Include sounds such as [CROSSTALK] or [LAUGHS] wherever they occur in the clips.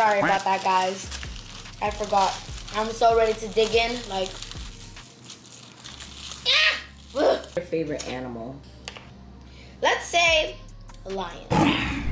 Sorry about that, guys. I forgot. I'm so ready to dig in. Like, Your favorite animal? let's say a lion.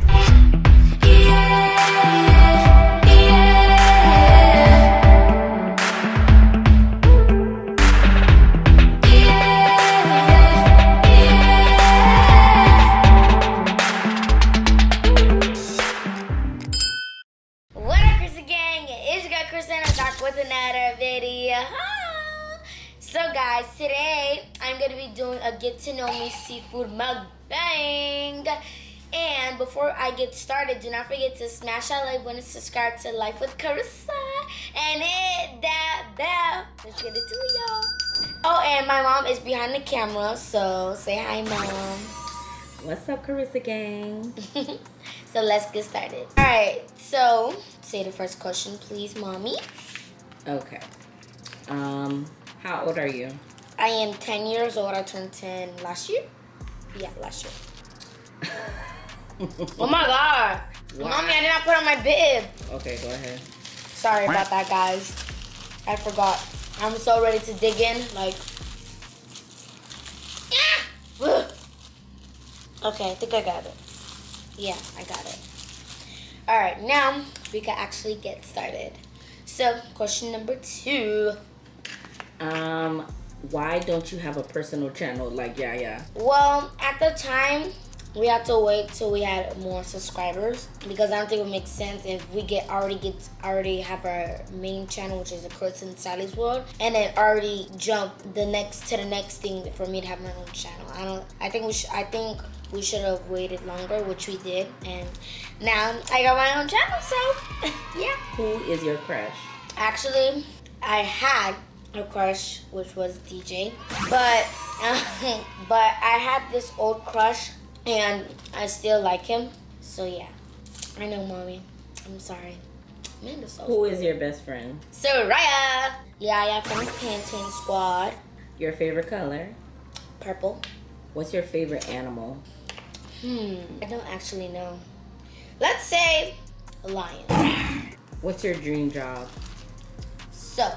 So, guys, today I'm gonna be doing a get to know me seafood mukbang. And before I get started, do not forget to smash that like button and subscribe to Life with Karissa and hit that bell. Let's get it to y'all. Oh, and my mom is behind the camera, so say hi, mom. What's up, Karissa Gang? [LAUGHS] so let's get started. All right. So say the first question, please, mommy. Okay. Um, how old are you? I am 10 years old. I turned 10 last year. Yeah, last year. [LAUGHS] Oh my god. Wow. Mommy, I did not put on my bib. Okay, go ahead. Sorry about that, guys. I forgot. I'm so ready to dig in. Like, ah! Ugh. okay, I think I got it. Yeah, I got it. All right, now we can actually get started. So, question number two. Um, why don't you have a personal channel like yeah yeah? Well, at the time, we had to wait till we had more subscribers because I don't think it would make sense if we get already get already have our main channel, which is the Karissa and Sally's World, and then already jump the next to the next thing for me to have my own channel. I don't. I think we should. I think we should have waited longer, which we did, and now I got my own channel. So, [LAUGHS] yeah. Who is your crush? Actually, I had a crush, which was DJ, but [LAUGHS] but I had this old crush, and I still like him. So yeah, I know, mommy. I'm sorry. Man, so Who is your best friend? Soraya. Yeah, yeah, from the Panton Squad. Your favorite color? Purple. What's your favorite animal? Hmm. I don't actually know. Let's say a lion. What's your dream job? So,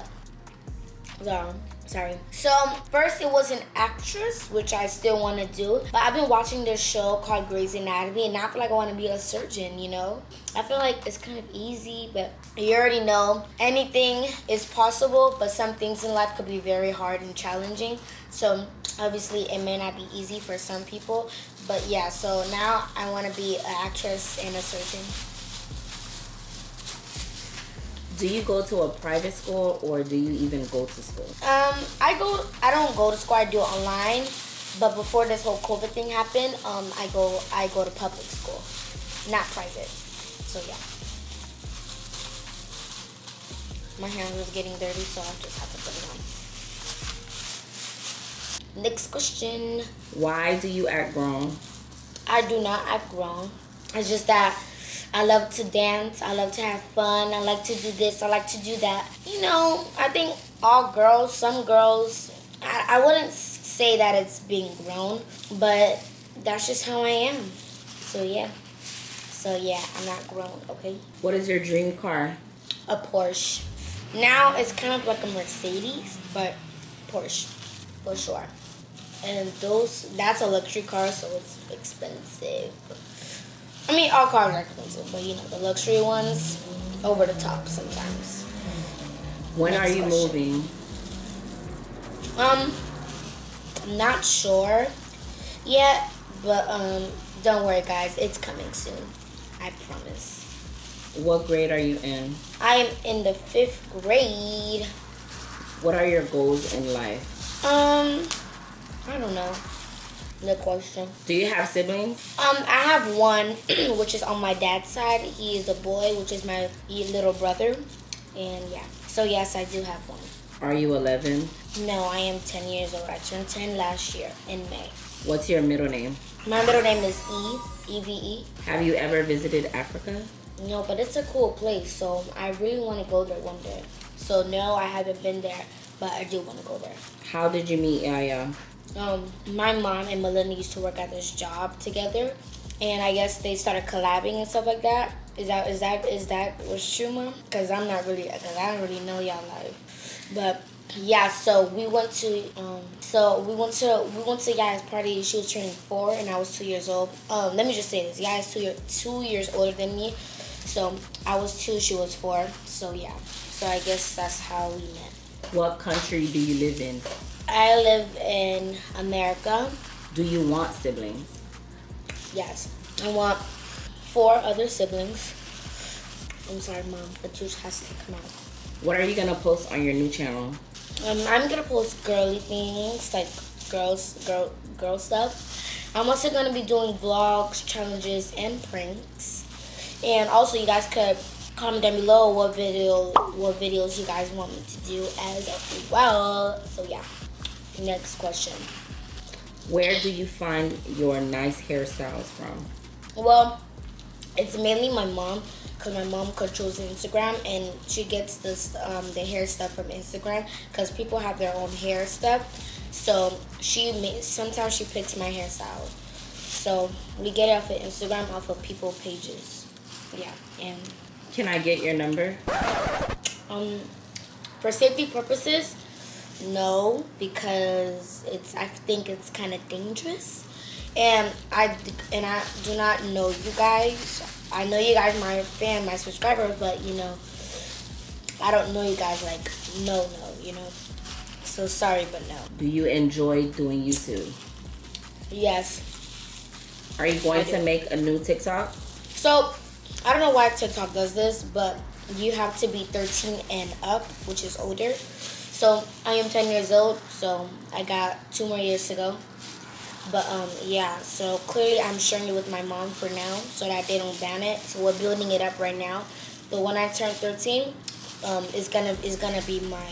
so sorry. So first it was an actress, which I still want to do, but I've been watching this show called Grey's Anatomy, and I feel like I want to be a surgeon. You know, I feel like it's kind of easy, but you already know anything is possible, but some things in life could be very hard and challenging. So obviously it may not be easy for some people, but yeah. So now I want to be an actress and a surgeon. Do you go to a private school or do you even go to school? Um, I go. I don't go to school. I do it online. But before this whole COVID thing happened, um, I go. I go to public school, not private. So yeah. My hand was getting dirty, so I just have to put it on. Next question. Why do you act grown? I do not act grown. It's just that I love to dance. I love to have fun. I like to do this. I like to do that. You know, I think all girls, some girls, I, I wouldn't say that it's being grown, but that's just how I am. So yeah. So yeah, I'm not grown, okay? What is your dream car? A Porsche. Now it's kind of like a Mercedes, but Porsche, for sure. And those, that's a luxury car, so it's expensive. I mean, all cars are expensive, but you know, the luxury ones, over the top sometimes. When Next are you question. moving? Um, I'm not sure yet, but um, don't worry, guys, it's coming soon. I promise. What grade are you in? I am in the fifth grade. What are your goals in life? Um, I don't know. The question. Do you have siblings? Um, I have one, [CLEARS THROAT] which is on my dad's side. He is a boy, which is my little brother, and yeah. So yes, I do have one. Are you 11? No, I am 10 years old. I turned 10 last year in May. What's your middle name? My middle name is E, E V E. Have you ever visited Africa? No, but it's a cool place, so I really want to go there one day. So no, I haven't been there, but I do want to go there. How did you meet Yaya? Um, my mom and Melinda used to work at this job together, and I guess they started collabing and stuff like that. Is that is that is that was true, mom? Cause I'm not really, cause I don't really know y'all life. But yeah, so we went to um, so we went to we went to Yaya's party. She was turning four, and I was two years old. Um, let me just say this: Yaya's two year, two years older than me. So I was two, she was four. So yeah. So I guess that's how we met. What country do you live in? I live in America. Do you want siblings? Yes, I want four other siblings. I'm sorry, mom. The juice has to come out. What are you gonna post on your new channel? Um, I'm gonna post girly things like girls, girl, girl stuff. I'm also gonna be doing vlogs, challenges, and pranks. And also, you guys could comment down below what video, what videos you guys want me to do as well. So yeah. Next question. Where do you find your nice hairstyles from? Well, it's mainly my mom because my mom controls Instagram and she gets this um, the hair stuff from Instagram because people have their own hair stuff. So she makes sometimes she picks my hairstyles. So we get it off of Instagram off of people pages. Yeah, and Can I get your number? um, for safety purposes, no, because it's I think it's kind of dangerous, and I and I do not know you guys. I know you guys, my fan, my subscribers, but you know, I don't know you guys like no, no, you know. So sorry, but no. Do you enjoy doing YouTube? Yes. Are you going to make a new TikTok? So I don't know why TikTok does this, but you have to be 13 and up, which is older. So I am 10 years old, so I got two more years to go. But um, yeah, so clearly I'm sharing it with my mom for now, so that they don't ban it. So we're building it up right now. But when I turn 13, um, it's gonna it's gonna be my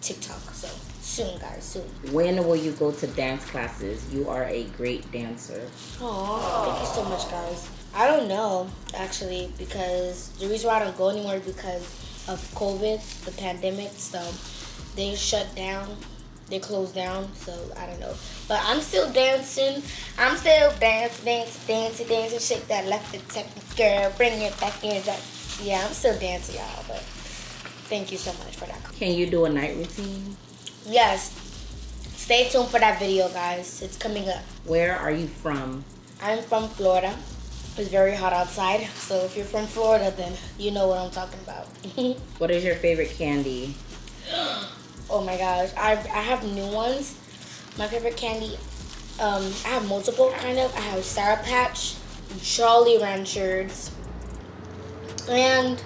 TikTok. So soon, guys, soon. When will you go to dance classes? You are a great dancer. Oh, thank you so much, guys. I don't know actually because the reason why I don't go anywhere is because of COVID, the pandemic. So they shut down, they closed down. So I don't know, but I'm still dancing. I'm still dance, dance, dancing, dancing. Shake that left and tech, girl. Bring it back in. Yeah, I'm still dancing, y'all. But thank you so much for that. Can you do a night routine? Yes, stay tuned for that video, guys. It's coming up. Where are you from? I'm from Florida. It's very hot outside, so if you're from Florida, then you know what I'm talking about. [LAUGHS] What is your favorite candy? [GASPS] [GASPS] [GASPS] oh my gosh, I I have new ones. My favorite candy, um, I have multiple kind of. I have Sour Patch, Jolly Ranchers, and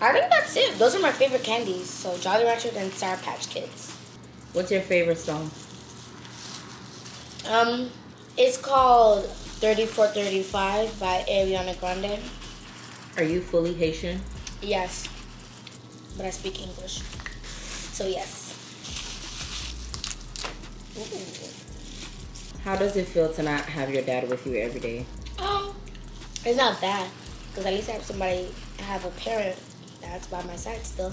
I think that's it. Those are my favorite candies. So Jolly Ranchers and Sour Patch Kids. What's your favorite song? Um, it's called 3435 by Ariana Grande. Are you fully Haitian? Yes, but I speak English. So yes. Ooh. How does it feel to not have your dad with you every day? Um, it's not bad because at least I have somebody. I have a parent that's by my side still.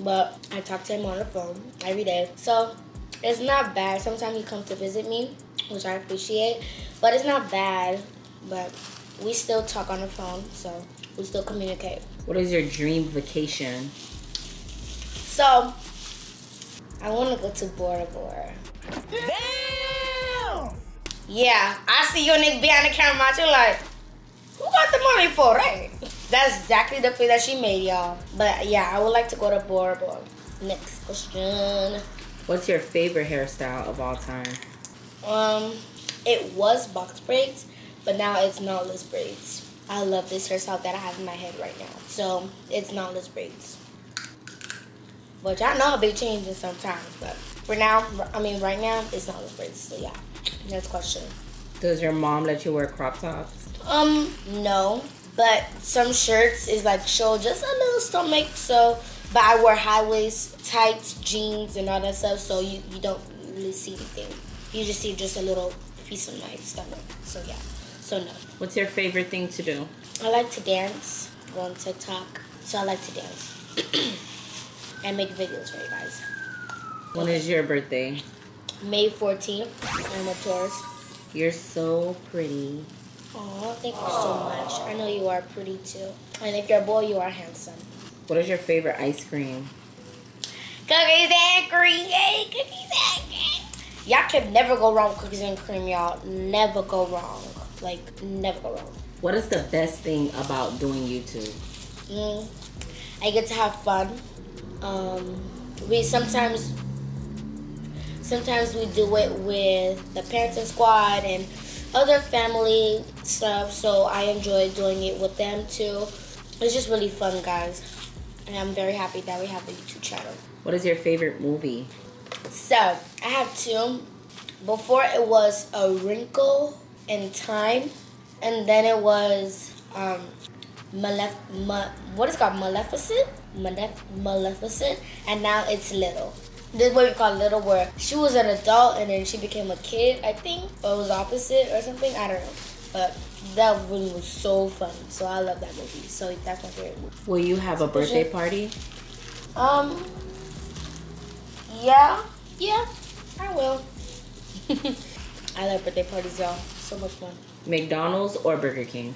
But I talk to him on the phone every day, so it's not bad. Sometimes he comes to visit me, which I appreciate, but it's not bad. But we still talk on the phone, so we still communicate. What is your dream vacation? So, I want to go to Bora Bora. Damn! Yeah, I see your nigga behind the camera, you're like, who got the money for that? That's exactly the face that she made, y'all. But yeah, I would like to go to Bora Bora. Next question. What's your favorite hairstyle of all time? Um, it was box braids, but now it's knotless braids. I love this hairstyle that I have in my head right now. So it's knotless braids. But y'all know they changing sometimes, but for now, I mean right now, it's knotless braids. So yeah. Next question. Does your mom let you wear crop tops? Um, no. But some shirts is like show just a little stomach, so but I wear high waist, tights, jeans and all that stuff, so you, you don't really see anything. You just see just a little piece of my stomach. So yeah. So no. What's your favorite thing to do? I like to dance, go on TikTok. So I like to dance. [CLEARS THROAT] and make videos for you guys. When is your birthday? May 14th, I'm a Taurus. You're so pretty. Oh, thank you so much. I know you are pretty too. And if you're a boy, you are handsome. What is your favorite ice cream? Cookies and cream. Yay, cookies and cream. Y'all can never go wrong with cookies and cream, y'all. Never go wrong. Like, never go wrong. What is the best thing about doing YouTube? Mm, I get to have fun. Um, we sometimes sometimes we do it with the Panton squad and other family stuff. So I enjoy doing it with them too. It's just really fun, guys. And I'm very happy that we have a YouTube channel. What is your favorite movie? So I have two. Before it was A Wrinkle in Time, and then it was um, Malef- Ma- what is called Maleficent, Malef- Maleficent, and now it's Little. This is what we call Little, where she was an adult and then she became a kid, I think, or it was opposite or something. I don't know, but that movie was so funny. So I love that movie. So that's my favorite movie. Will you have a birthday party? Um. Yeah. Yeah. I will. [LAUGHS] I love birthday parties, y'all. So much fun. McDonald's or Burger King?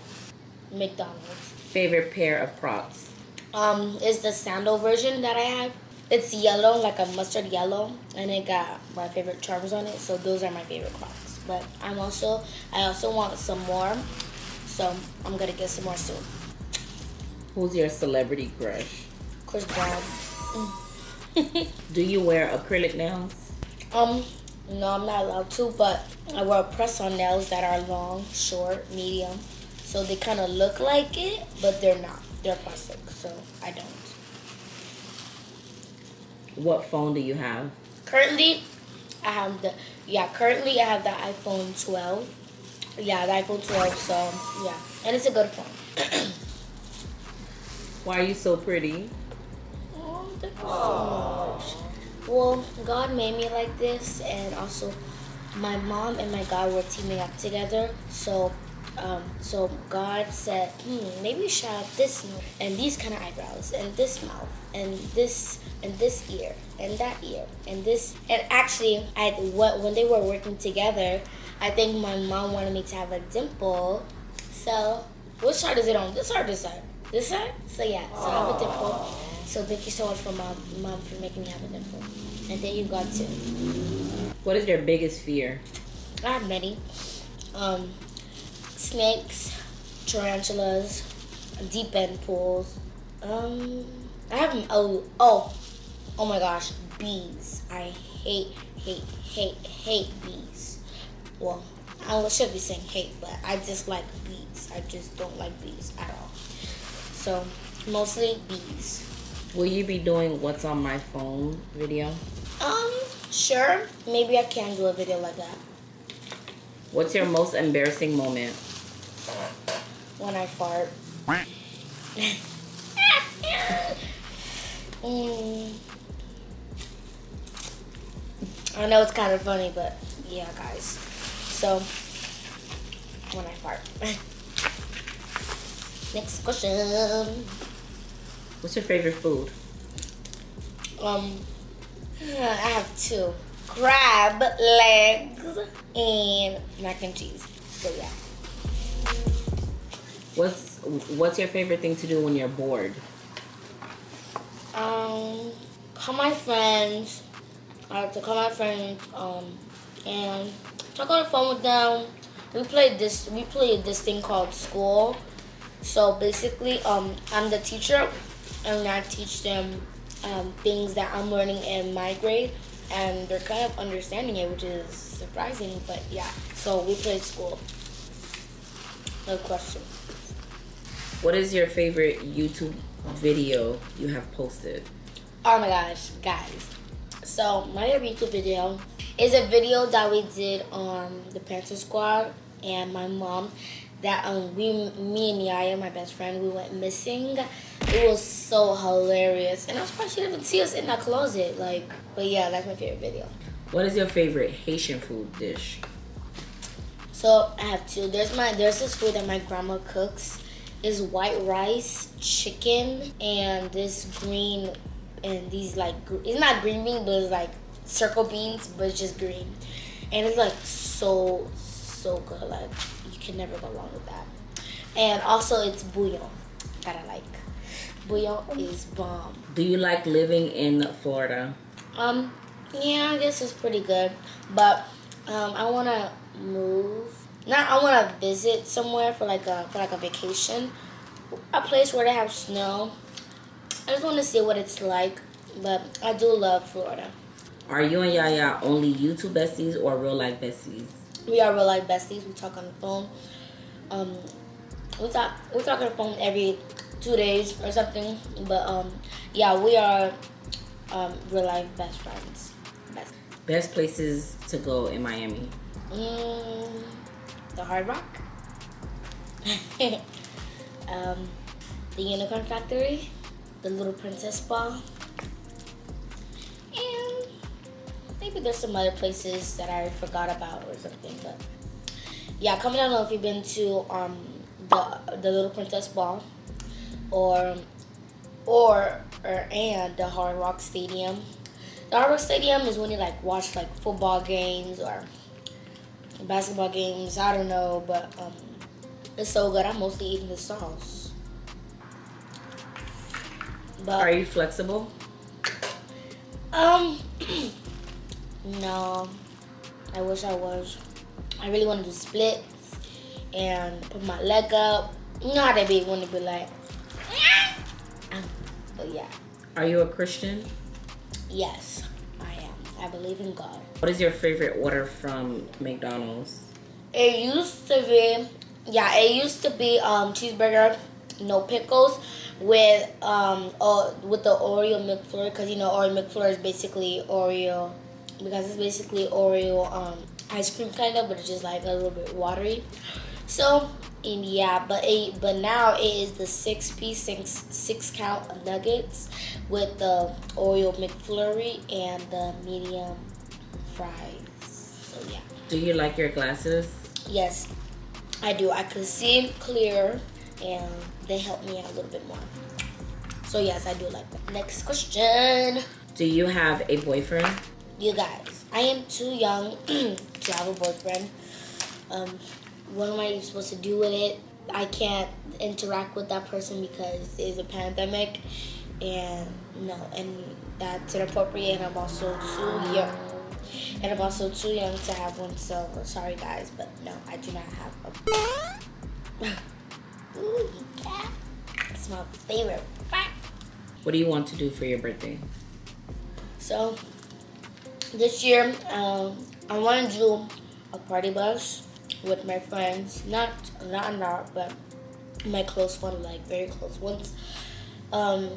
McDonald's. Favorite pair of Crocs? Um, is the sandal version that I have. It's yellow, like a mustard yellow, and it got my favorite charms on it. So those are my favorite Crocs. But I'm also, I also want some more. So I'm gonna get some more soon. Who's your celebrity crush? Chris Brown. [LAUGHS] Do you wear acrylic nails? Um, no, I'm not allowed to, but I wear press-on nails that are long, short, medium. So they kind of look like it, but they're not. They're plastic, so I don't. What phone do you have? Currently, I have the yeah. Currently, I have the iPhone 12. Yeah, the iPhone 12. So yeah, and it's a good phone. [CLEARS THROAT] Why are you so pretty? Oh, thank you so much. Well, God made me like this, and also my mom and my God were teaming up together. So, um, so God said, hmm, maybe you should have this nose and these kind of eyebrows, and this mouth, and this and this ear, and that ear, and this. And actually, I when when they were working together, I think my mom wanted me to have a dimple. So, which side is it on? This side, this side? This side? So yeah, so I have a dimple. So thank you so much for mom, mom for making me have a dimple, and thank you God too. What is your biggest fear? I have many. Um, snakes, tarantulas, deep end pools. Um, I have oh oh oh my gosh, bees. I hate hate hate hate bees. Well, I should be saying hate, but I just like bees. I just don't like bees at all. So mostly bees. Will you be doing what's on my phone video? Um, sure. Maybe I can do a video like that What's your most embarrassing moment? When I fart. [LAUGHS] Mm. I know it's kind of funny, but yeah, guys. So, when I fart. [LAUGHS] Next question. What's your favorite food? Um, I have two crab legs and mac and cheese. So, yeah. What's What's your favorite thing to do when you're bored? Um, call my friends. I have to call my friends. Um, and talk on the phone with them. We played this. We played this thing called school. So basically, um, I'm the teacher, and I teach them um, things that I'm learning in my grade, and they're kind of understanding it, which is surprising. But yeah, so we played school. No question. What is your favorite YouTube video you have posted? Oh my gosh, guys. So my YouTube video is a video that we did on the Panton Squad and my mom. That um we me and Yaya, my best friend, we went missing. It was so hilarious, and I was surprised she didn't even see us in that closet. Like, but yeah, that's my favorite video. What is your favorite Haitian food dish? So I have two. There's my there's this food that my grandma cooks. Is white rice, chicken, and this green and these like it's not green bean, but it's like circle beans, but it's just green, and it's like so so good. Like you can never go wrong with that. And also it's bouillon that I like. Bouillon is bomb. Do you like living in Florida? Um, yeah, I guess it's pretty good. But um, I wanna move. Not I wanna visit somewhere for like a for like a vacation, a place where they have snow. I just want to see what it's like. But I do love Florida. Are you and Yaya only YouTube besties or real life besties? We are real life besties. We talk on the phone. Um, we talk we talk on the phone every two days or something. But um, yeah, we are um, real life best friends. Best. Best places to go in Miami? Mm, the Hard Rock. [LAUGHS] um, the Unicorn Factory. The Little Princess Ball, And maybe there's some other places that I forgot about or something. But yeah, comment down below if you've been to um, the the Little Princess Ball or or or and the Hard Rock Stadium. The Hard Rock Stadium is when you like watch like football games or basketball games. I don't know, but um, it's so good. I'm mostly eating the sauce. But Are you flexible? um, [CLEARS THROAT] no. I wish I was. I really want to do splits and put my leg up. You know how they be when they be like. [CLEARS THROAT] But yeah, Are you a Christian? yes, I believe in God. What is your favorite order from McDonald's? It used to be, yeah, it used to be um cheeseburger, no pickles, with um uh, with the Oreo McFlurry, because you know Oreo McFlurry is basically Oreo, because it's basically Oreo um ice cream kind of, but it's just like a little bit watery. So and yeah, but it, but now it is the six piece six six count nuggets with the Oreo McFlurry and the medium fries. So yeah. Do you like your glasses? Yes, I do. I can see clear, and they help me out a little bit more. So yes, I do like that. Next question, Do you have a boyfriend? you guys. I am too young [CLEARS THROAT] to have a boyfriend. Um, what am I supposed to do with it? I can't interact with that person because it's a pandemic, and no, and that's inappropriate. And I'm also too young. And I'm also too young to have one, so sorry guys, but no, I do not have a. [LAUGHS] Ooh, cat. It's my favorite. What do you want to do for your birthday? So this year, um, I want to do a party bus with my friends. Not not a lot, but my close one, like very close ones. Um,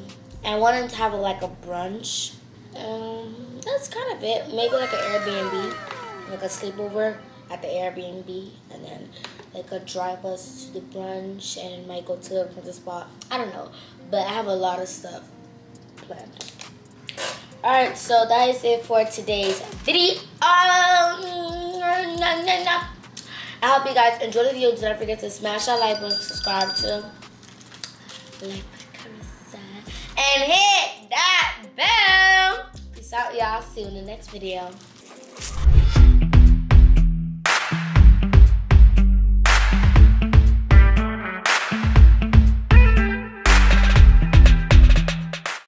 I wanted to have like a brunch. Um, that's kind of it. Maybe like an Airbnb, like a sleepover at the Airbnb, and then they could drive us to the brunch and it might go to the spot. I don't know, but I have a lot of stuff planned. Alright, so that is it for today's video. Um, nah, nah, nah. I hope you guys enjoyed the video. Do not forget to smash that like button, subscribe to like and hit that bell. Peace out, y'all. See you in the next video.